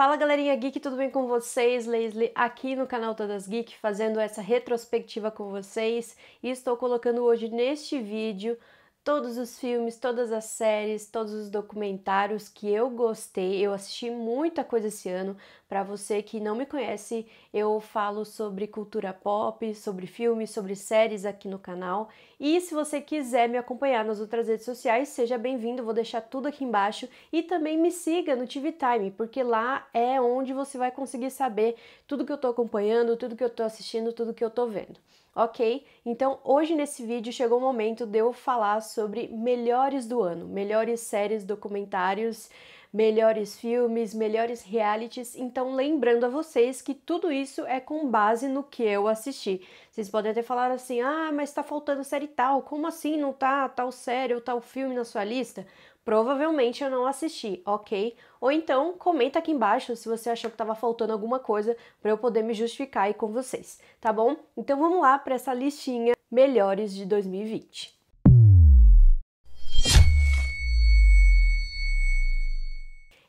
Fala galerinha geek, tudo bem com vocês? Leslie aqui no canal Todas Geek fazendo essa retrospectiva com vocês e estou colocando hoje neste vídeo todos os filmes, todas as séries, todos os documentários que eu gostei. Eu assisti muita coisa esse ano. Para você que não me conhece, eu falo sobre cultura pop, sobre filmes, sobre séries aqui no canal. E se você quiser me acompanhar nas outras redes sociais, seja bem-vindo. Vou deixar tudo aqui embaixo e também me siga no TV Time, porque lá é onde você vai conseguir saber tudo que eu tô acompanhando, tudo que eu tô assistindo, tudo que eu tô vendo ok? Então hoje nesse vídeo chegou o momento de eu falar sobre melhores do ano, melhores séries, documentários, melhores filmes, melhores realities. Então lembrando a vocês que tudo isso é com base no que eu assisti. Vocês podem até falar assim: "Ah, mas tá faltando série tal. Como assim não tá tal série ou tal filme na sua lista?" Provavelmente eu não assisti, ok? Ou então comenta aqui embaixo se você achou que estava faltando alguma coisa para eu poder me justificar aí com vocês, tá bom? Então vamos lá para essa listinha melhores de 2020.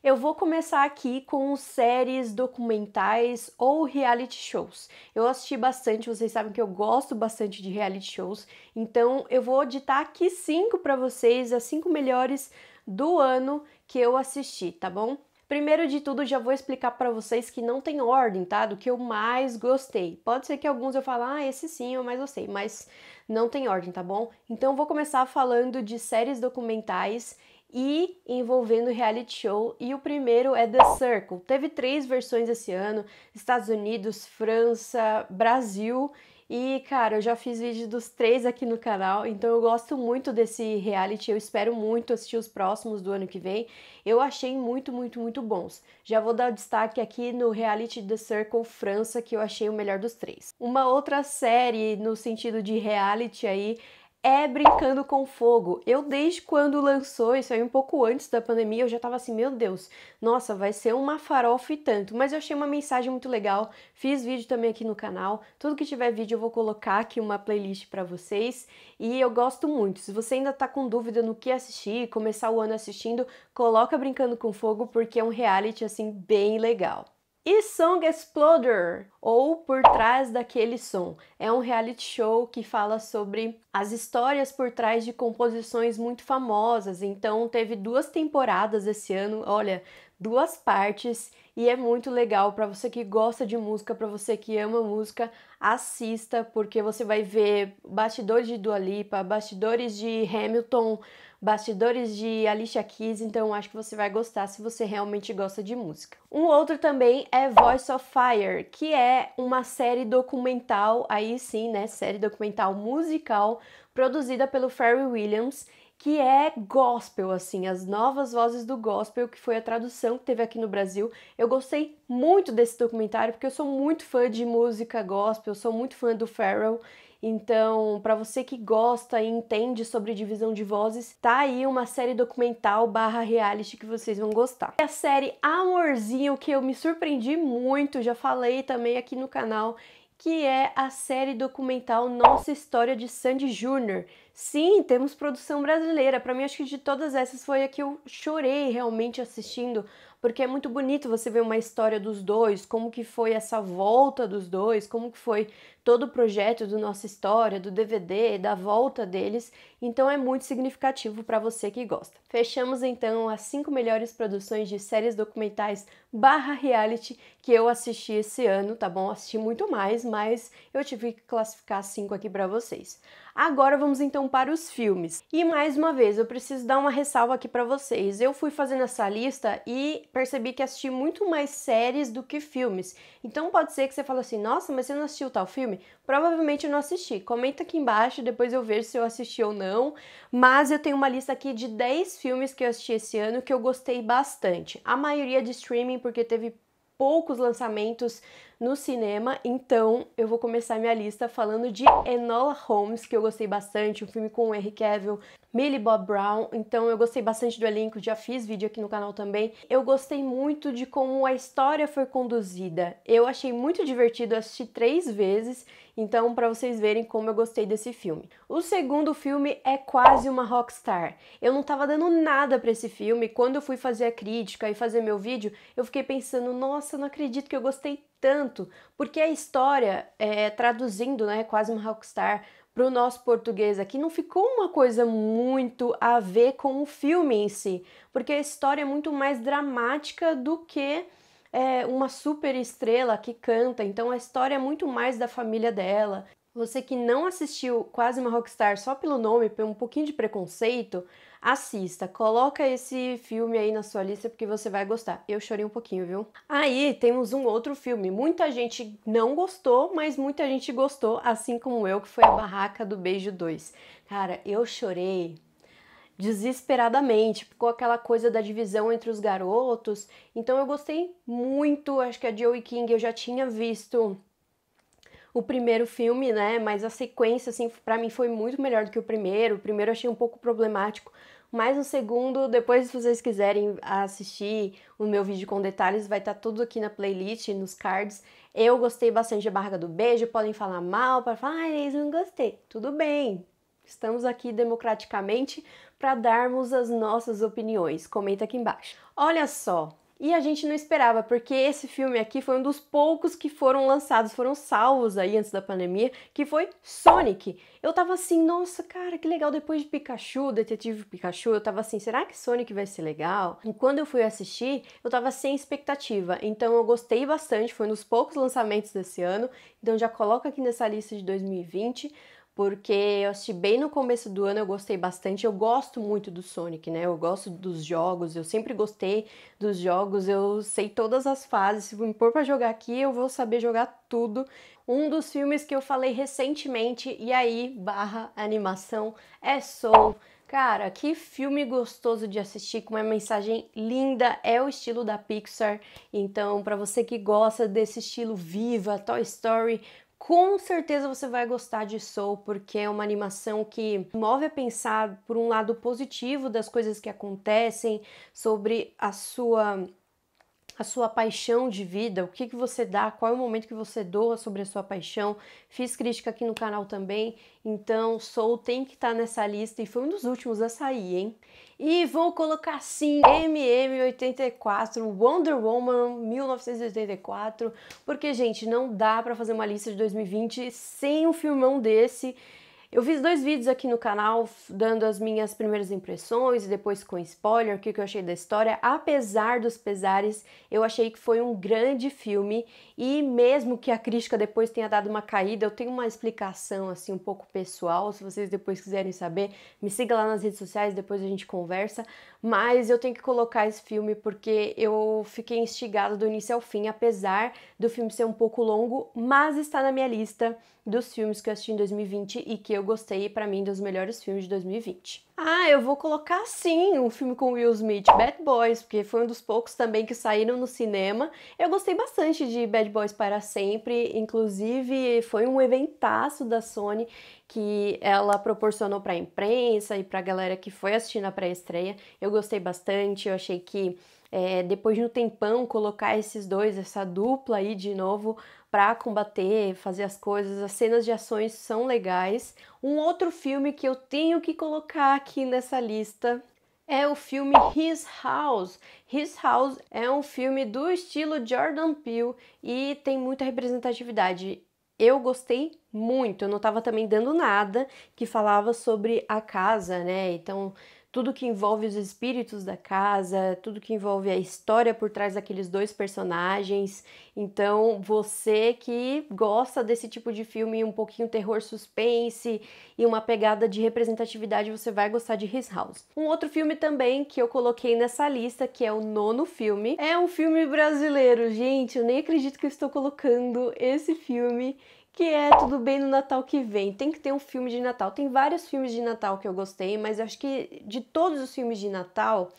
Eu vou começar aqui com séries, documentais ou reality shows. Eu assisti bastante, vocês sabem que eu gosto bastante de reality shows, então eu vou ditar aqui cinco para vocês, as cinco melhores do ano que eu assisti, tá bom? Primeiro de tudo, já vou explicar para vocês que não tem ordem, tá? Do que eu mais gostei. Pode ser que alguns eu fale, ah, esse sim eu mais gostei, mas não tem ordem, tá bom? Então, vou começar falando de séries documentais e envolvendo reality show. E o primeiro é The Circle. Teve três versões esse ano: Estados Unidos, França, Brasil e, cara, eu já fiz vídeo dos três aqui no canal, então eu gosto muito desse reality, eu espero muito assistir os próximos do ano que vem. Eu achei muito, muito, muito bons. Já vou dar destaque aqui no reality The Circle França, que eu achei o melhor dos três. Uma outra série no sentido de reality aí é Brincando com Fogo. Eu, desde quando lançou, isso aí um pouco antes da pandemia, eu já tava assim, meu Deus, nossa, vai ser uma farofa e tanto. Mas eu achei uma mensagem muito legal, fiz vídeo também aqui no canal. Tudo que tiver vídeo eu vou colocar aqui uma playlist para vocês. E eu gosto muito. Se você ainda tá com dúvida no que assistir, começar o ano assistindo, coloca Brincando com Fogo, porque é um reality, assim, bem legal. E Song Exploder, ou Por Trás daquele Som, é um reality show que fala sobre as histórias por trás de composições muito famosas. Então, teve duas temporadas esse ano, olha, duas partes, e é muito legal para você que gosta de música, para você que ama música, assista, porque você vai ver bastidores de Dua Lipa, bastidores de Hamilton, bastidores de Alicia Keys, então acho que você vai gostar se você realmente gosta de música. Um outro também é Voice of Fire, que é uma série documental, aí sim, né, série documental musical produzida pelo Pharrell Williams que é gospel, assim, as novas vozes do gospel, que foi a tradução que teve aqui no Brasil. Eu gostei muito desse documentário porque eu sou muito fã de música gospel, sou muito fã do Pharrell então, para você que gosta e entende sobre divisão de vozes, tá aí uma série documental barra reality que vocês vão gostar. E a série Amorzinho, que eu me surpreendi muito, já falei também aqui no canal, que é a série documental Nossa História de Sandy Júnior. Sim, temos produção brasileira. Para mim, acho que de todas essas foi a que eu chorei realmente assistindo, porque é muito bonito você ver uma história dos dois, como que foi essa volta dos dois, como que foi todo o projeto do Nossa História, do DVD, da volta deles, então é muito significativo para você que gosta. Fechamos então as cinco melhores produções de séries documentais barra reality que eu assisti esse ano, tá bom? Assisti muito mais, mas eu tive que classificar cinco aqui para vocês. Agora vamos então para os filmes. E mais uma vez, eu preciso dar uma ressalva aqui para vocês. Eu fui fazendo essa lista e percebi que assisti muito mais séries do que filmes. Então pode ser que você fale assim: "Nossa, mas você não assistiu tal filme?" Provavelmente eu não assisti. Comenta aqui embaixo, depois eu vejo se eu assisti ou não. Mas eu tenho uma lista aqui de 10 filmes que eu assisti esse ano que eu gostei bastante. A maioria de streaming porque teve poucos lançamentos no cinema, então eu vou começar minha lista falando de Enola Holmes, que eu gostei bastante, um filme com o Henry Cavill, Millie Bob Brown, então eu gostei bastante do elenco, já fiz vídeo aqui no canal também. Eu gostei muito de como a história foi conduzida. Eu achei muito divertido, assistir três vezes, então para vocês verem como eu gostei desse filme. O segundo filme é quase uma rockstar. Eu não tava dando nada para esse filme, quando eu fui fazer a crítica e fazer meu vídeo, eu fiquei pensando, nossa, não acredito que eu gostei tanto, porque a história, é, traduzindo, né, quase uma rockstar, para o nosso português aqui não ficou uma coisa muito a ver com o filme em si, porque a história é muito mais dramática do que é, uma super estrela que canta, então a história é muito mais da família dela. Você que não assistiu Quase uma Rockstar só pelo nome, por um pouquinho de preconceito, assista, coloca esse filme aí na sua lista porque você vai gostar. Eu chorei um pouquinho, viu? Aí temos um outro filme. Muita gente não gostou, mas muita gente gostou, assim como eu, que foi A Barraca do Beijo 2. Cara, eu chorei desesperadamente, ficou aquela coisa da divisão entre os garotos. Então eu gostei muito, acho que a Joey King eu já tinha visto o primeiro filme, né? Mas a sequência, assim, para mim foi muito melhor do que o primeiro. O primeiro eu achei um pouco problemático, mas o segundo, depois se vocês quiserem assistir o meu vídeo com detalhes, vai estar tá tudo aqui na playlist, nos cards. Eu gostei bastante da Barra do Beijo, podem falar mal, para falar, ah, eles não gostei. Tudo bem, estamos aqui democraticamente para darmos as nossas opiniões. Comenta aqui embaixo. Olha só, e a gente não esperava, porque esse filme aqui foi um dos poucos que foram lançados, foram salvos aí antes da pandemia, que foi Sonic. Eu tava assim, nossa, cara, que legal, depois de Pikachu, Detetive Pikachu, eu tava assim, será que Sonic vai ser legal? E quando eu fui assistir, eu tava sem expectativa, então eu gostei bastante, foi um dos poucos lançamentos desse ano, então já coloca aqui nessa lista de 2020, porque eu assisti bem no começo do ano, eu gostei bastante. Eu gosto muito do Sonic, né? Eu gosto dos jogos, eu sempre gostei dos jogos, eu sei todas as fases. Se me pôr pra jogar aqui, eu vou saber jogar tudo. Um dos filmes que eu falei recentemente, e aí, barra animação, é Soul. Cara, que filme gostoso de assistir, com uma mensagem linda, é o estilo da Pixar. Então, para você que gosta desse estilo viva, Toy Story, com certeza você vai gostar de Soul, porque é uma animação que move a pensar por um lado positivo das coisas que acontecem, sobre a sua a sua paixão de vida, o que, que você dá, qual é o momento que você doa sobre a sua paixão. Fiz crítica aqui no canal também, então Soul tem que estar tá nessa lista e foi um dos últimos a sair, hein? E vou colocar sim MM84, Wonder Woman 1984, porque gente, não dá para fazer uma lista de 2020 sem um filmão desse. Eu fiz dois vídeos aqui no canal dando as minhas primeiras impressões e depois com spoiler, o que eu achei da história. Apesar dos pesares, eu achei que foi um grande filme e mesmo que a crítica depois tenha dado uma caída, eu tenho uma explicação assim um pouco pessoal, se vocês depois quiserem saber, me siga lá nas redes sociais, depois a gente conversa. Mas eu tenho que colocar esse filme porque eu fiquei instigada do início ao fim, apesar do filme ser um pouco longo, mas está na minha lista dos filmes que eu assisti em 2020 e que eu gostei, para mim, dos melhores filmes de 2020. Ah, eu vou colocar sim um filme com Will Smith, Bad Boys, porque foi um dos poucos também que saíram no cinema. Eu gostei bastante de Bad Boys para sempre, inclusive foi um eventaço da Sony que ela proporcionou para a imprensa e para a galera que foi assistir na pré-estreia. Eu gostei bastante, eu achei que é, depois de um tempão colocar esses dois, essa dupla aí de novo para combater, fazer as coisas, as cenas de ações são legais. Um outro filme que eu tenho que colocar aqui nessa lista é o filme His House. His House é um filme do estilo Jordan Peele e tem muita representatividade. Eu gostei muito, eu não estava também dando nada que falava sobre a casa, né? Então, tudo que envolve os espíritos da casa, tudo que envolve a história por trás daqueles dois personagens. Então, você que gosta desse tipo de filme, um pouquinho terror suspense e uma pegada de representatividade, você vai gostar de His House. Um outro filme também que eu coloquei nessa lista, que é o nono filme, é um filme brasileiro. Gente, eu nem acredito que eu estou colocando esse filme que é Tudo Bem no Natal que vem. Tem que ter um filme de Natal. Tem vários filmes de Natal que eu gostei, mas acho que de todos os filmes de Natal,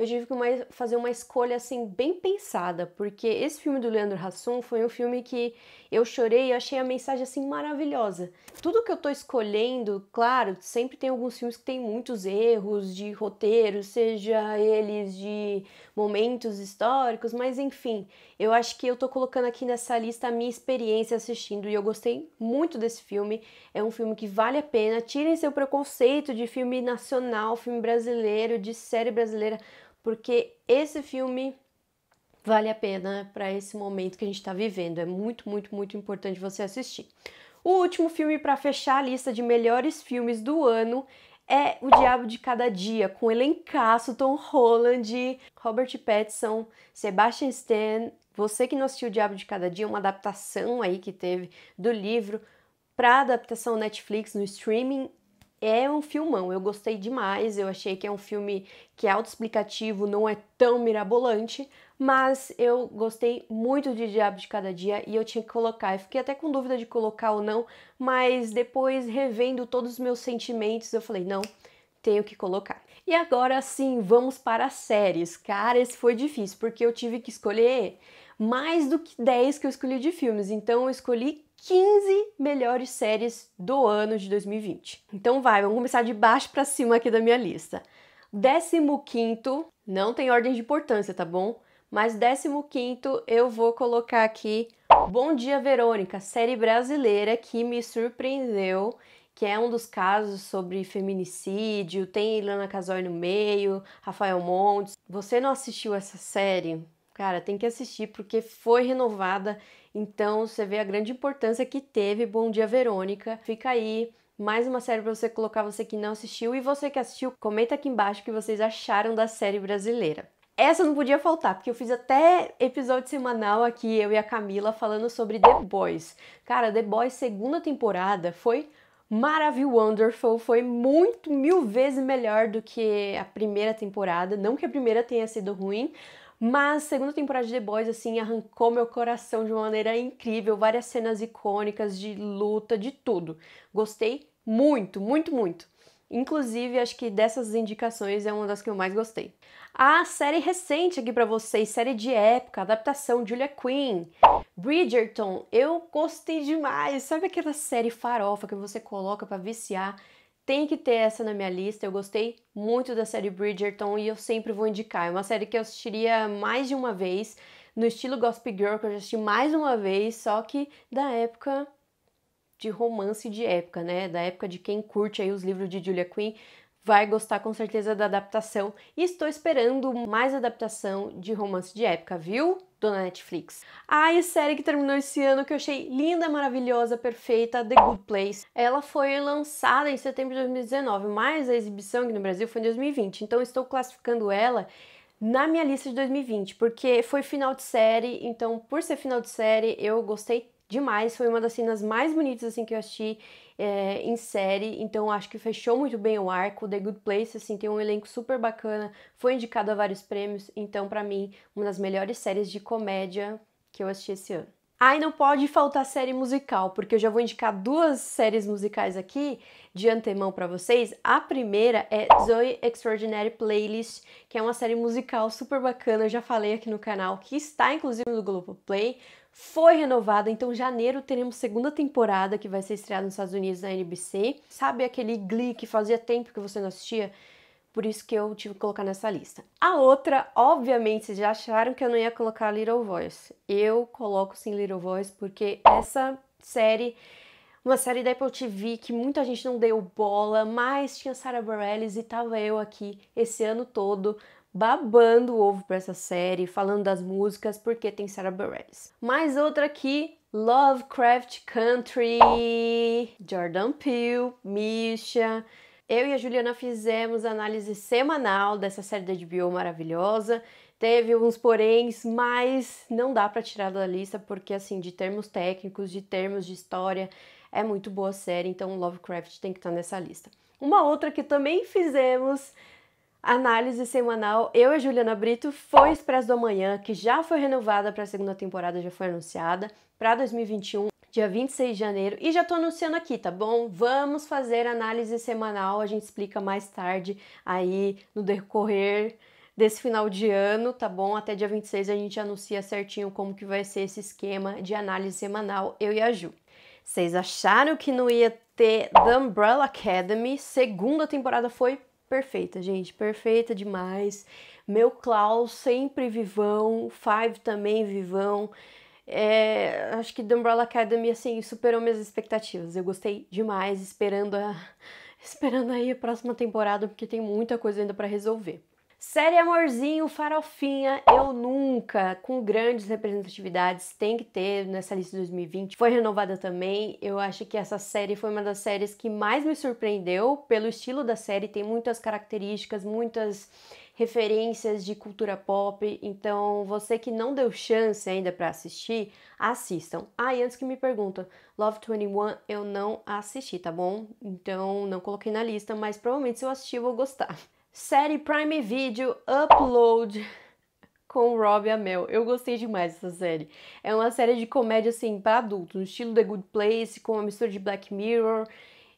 eu tive que uma, fazer uma escolha assim bem pensada, porque esse filme do Leandro Hassum foi um filme que eu chorei e achei a mensagem assim maravilhosa. Tudo que eu tô escolhendo, claro, sempre tem alguns filmes que tem muitos erros de roteiro, seja eles de momentos históricos, mas enfim, eu acho que eu tô colocando aqui nessa lista a minha experiência assistindo e eu gostei muito desse filme. É um filme que vale a pena. Tirem seu preconceito de filme nacional, filme brasileiro, de série brasileira, porque esse filme vale a pena para esse momento que a gente está vivendo. É muito, muito, muito importante você assistir. O último filme para fechar a lista de melhores filmes do ano é O Diabo de Cada Dia, com elencaço Tom Holland, Robert Pattinson, Sebastian Stan. Você que não assistiu O Diabo de Cada Dia, uma adaptação aí que teve do livro para adaptação Netflix no streaming, é um filmão, eu gostei demais, eu achei que é um filme que é autoexplicativo, não é tão mirabolante, mas eu gostei muito de Diabo de Cada Dia e eu tinha que colocar. Eu fiquei até com dúvida de colocar ou não, mas depois revendo todos os meus sentimentos, eu falei, não, tenho que colocar. E agora sim, vamos para as séries. Cara, esse foi difícil, porque eu tive que escolher mais do que 10 que eu escolhi de filmes, então eu escolhi 15 melhores séries do ano de 2020. Então vai, vamos começar de baixo para cima aqui da minha lista. 15 não tem ordem de importância, tá bom? Mas 15 eu vou colocar aqui Bom Dia Verônica, série brasileira que me surpreendeu, que é um dos casos sobre feminicídio, tem Ilana Casoy no meio, Rafael Montes. Você não assistiu essa série? Cara, tem que assistir porque foi renovada, então você vê a grande importância que teve Bom Dia Verônica. Fica aí mais uma série para você colocar você que não assistiu e você que assistiu, comenta aqui embaixo o que vocês acharam da série brasileira. Essa não podia faltar, porque eu fiz até episódio semanal aqui, eu e a Camila, falando sobre The Boys. Cara, The Boys, segunda temporada, foi maravilhoso, wonderful, foi muito, mil vezes melhor do que a primeira temporada. Não que a primeira tenha sido ruim, mas segunda temporada de The Boys, assim, arrancou meu coração de uma maneira incrível. Várias cenas icônicas de luta, de tudo. Gostei muito, muito, muito. Inclusive, acho que dessas indicações é uma das que eu mais gostei. A série recente aqui para vocês, série de época, adaptação Julia Quinn, Bridgerton, eu gostei demais. Sabe aquela série farofa que você coloca para viciar? tem que ter essa na minha lista. Eu gostei muito da série Bridgerton e eu sempre vou indicar. É uma série que eu assistiria mais de uma vez, no estilo Gossip Girl, que eu já assisti mais uma vez, só que da época de romance de época, né? Da época de quem curte aí os livros de Julia Quinn vai gostar com certeza da adaptação. E estou esperando mais adaptação de romance de época, viu? Dona Netflix. Ah, e série que terminou esse ano que eu achei linda, maravilhosa, perfeita, The Good Place. Ela foi lançada em setembro de 2019, mas a exibição aqui no Brasil foi em 2020. Então estou classificando ela na minha lista de 2020, porque foi final de série, então por ser final de série, eu gostei demais, foi uma das cenas mais bonitas assim que eu assisti é, em série, então acho que fechou muito bem o arco. The Good Place, assim, tem um elenco super bacana, foi indicado a vários prêmios, então para mim, uma das melhores séries de comédia que eu assisti esse ano. E não pode faltar série musical, porque eu já vou indicar duas séries musicais aqui de antemão para vocês. A primeira é Zoe Extraordinary Playlist, que é uma série musical super bacana, eu já falei aqui no canal, que está inclusive no Globoplay foi renovada, então janeiro teremos segunda temporada que vai ser estreada nos Estados Unidos na NBC. Sabe aquele Glee que fazia tempo que você não assistia? Por isso que eu tive que colocar nessa lista. A outra, obviamente, vocês já acharam que eu não ia colocar Little Voice. Eu coloco sim Little Voice porque essa série uma série da Apple TV que muita gente não deu bola, mas tinha Sarah Bareilles e tava eu aqui esse ano todo babando o ovo para essa série, falando das músicas, porque tem Sarah Bareilles. Mais outra aqui, Lovecraft Country, Jordan Peele, Misha. Eu e a Juliana fizemos análise semanal dessa série da HBO maravilhosa. Teve uns poréns, mas não dá para tirar da lista porque assim, de termos técnicos, de termos de história, é muito boa série, então Lovecraft tem que estar tá nessa lista. Uma outra que também fizemos Análise semanal, eu e Juliana Brito, foi Expresso do Amanhã, que já foi renovada para a segunda temporada, já foi anunciada para 2021, dia 26 de janeiro. E já tô anunciando aqui, tá bom? Vamos fazer análise semanal, a gente explica mais tarde aí no decorrer desse final de ano, tá bom? Até dia 26 a gente anuncia certinho como que vai ser esse esquema de análise semanal, eu e a Ju. Vocês acharam que não ia ter The Umbrella Academy? Segunda temporada foi perfeita, gente, perfeita demais. Meu Klaus sempre vivão, Five também vivão. É, acho que The Umbrella Academy assim superou minhas expectativas. Eu gostei demais, esperando a esperando aí a próxima temporada porque tem muita coisa ainda para resolver. Série Amorzinho, Farofinha, Eu Nunca, com grandes representatividades, tem que ter nessa lista de 2020. Foi renovada também. Eu acho que essa série foi uma das séries que mais me surpreendeu pelo estilo da série. Tem muitas características, muitas referências de cultura pop. Então, você que não deu chance ainda para assistir, assistam. Ah, e antes que me perguntam, Love 21 eu não assisti, tá bom? Então, não coloquei na lista, mas provavelmente se eu assistir eu vou gostar. Série Prime Video Upload com Rob Amell. Eu gostei demais dessa série. É uma série de comédia assim para adultos, no estilo The Good Place, com uma mistura de Black Mirror.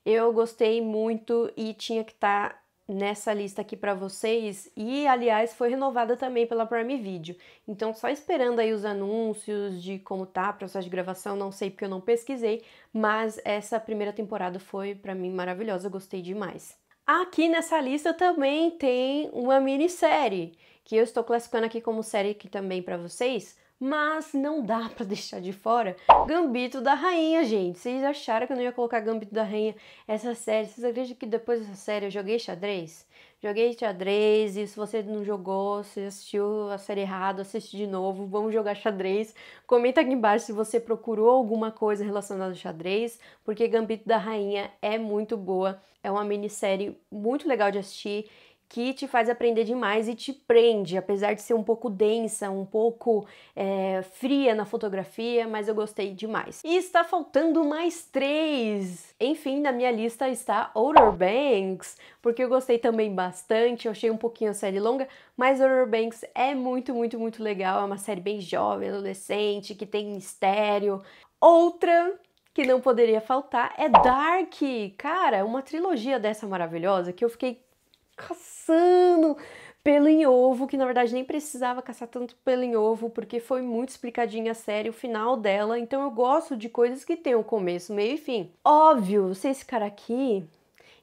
Eu gostei muito e tinha que estar tá nessa lista aqui para vocês e aliás foi renovada também pela Prime Video. Então só esperando aí os anúncios de como tá o processo de gravação, não sei porque eu não pesquisei, mas essa primeira temporada foi para mim maravilhosa, gostei demais. Aqui nessa lista também tem uma minissérie que eu estou classificando aqui como série aqui também para vocês, mas não dá para deixar de fora Gambito da Rainha, gente. Vocês acharam que eu não ia colocar Gambito da Rainha essa série? Vocês acreditam que depois dessa série eu joguei xadrez? Joguei xadrez e se você não jogou, se assistiu a série errada, assiste de novo, vamos jogar xadrez. Comenta aqui embaixo se você procurou alguma coisa relacionada ao xadrez, porque Gambito da Rainha é muito boa, é uma minissérie muito legal de assistir que te faz aprender demais e te prende, apesar de ser um pouco densa, um pouco é, fria na fotografia, mas eu gostei demais. E está faltando mais três! Enfim, na minha lista está Outer Banks, porque eu gostei também bastante, eu achei um pouquinho a série longa, mas Outer Banks é muito, muito, muito legal, é uma série bem jovem, adolescente, que tem mistério. Outra que não poderia faltar é Dark. Cara, uma trilogia dessa maravilhosa que eu fiquei caçando pelo em ovo, que na verdade nem precisava caçar tanto pelo em ovo, porque foi muito explicadinha a série, o final dela. Então eu gosto de coisas que tem o começo, meio e fim. Óbvio, vocês ficaram aqui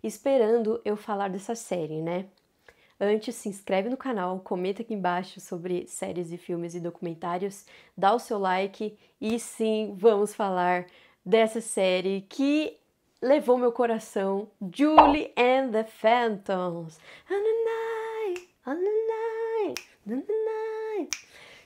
esperando eu falar dessa série, né? Antes, se inscreve no canal, comenta aqui embaixo sobre séries e filmes e documentários, dá o seu like e sim, vamos falar dessa série que levou meu coração. Julie and the Phantoms. On the night, on the night, on the night,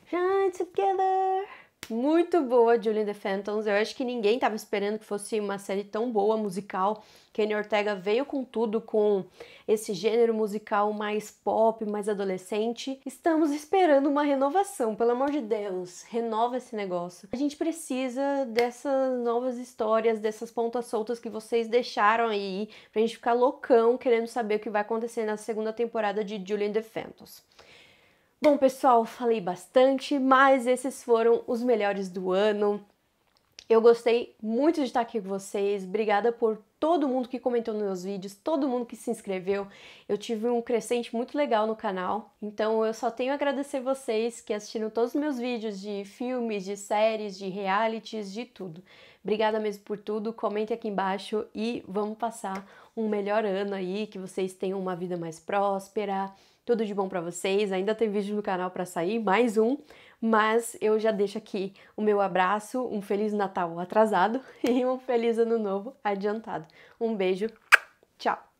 shine together. Muito boa, Julie the Phantoms. Eu acho que ninguém estava esperando que fosse uma série tão boa, musical. Kenny Ortega veio com tudo, com esse gênero musical mais pop, mais adolescente. Estamos esperando uma renovação, pelo amor de Deus, renova esse negócio. A gente precisa dessas novas histórias, dessas pontas soltas que vocês deixaram aí, pra gente ficar loucão querendo saber o que vai acontecer na segunda temporada de Julie and the Phantoms. Bom, pessoal, falei bastante, mas esses foram os melhores do ano. Eu gostei muito de estar aqui com vocês. Obrigada por todo mundo que comentou nos meus vídeos, todo mundo que se inscreveu. Eu tive um crescente muito legal no canal. Então eu só tenho a agradecer vocês que assistiram todos os meus vídeos de filmes, de séries, de realities, de tudo. Obrigada mesmo por tudo. Comente aqui embaixo e vamos passar um melhor ano aí, que vocês tenham uma vida mais próspera tudo de bom para vocês. Ainda tem vídeo no canal para sair, mais um, mas eu já deixo aqui o meu abraço, um feliz Natal atrasado e um feliz ano novo adiantado. Um beijo. Tchau.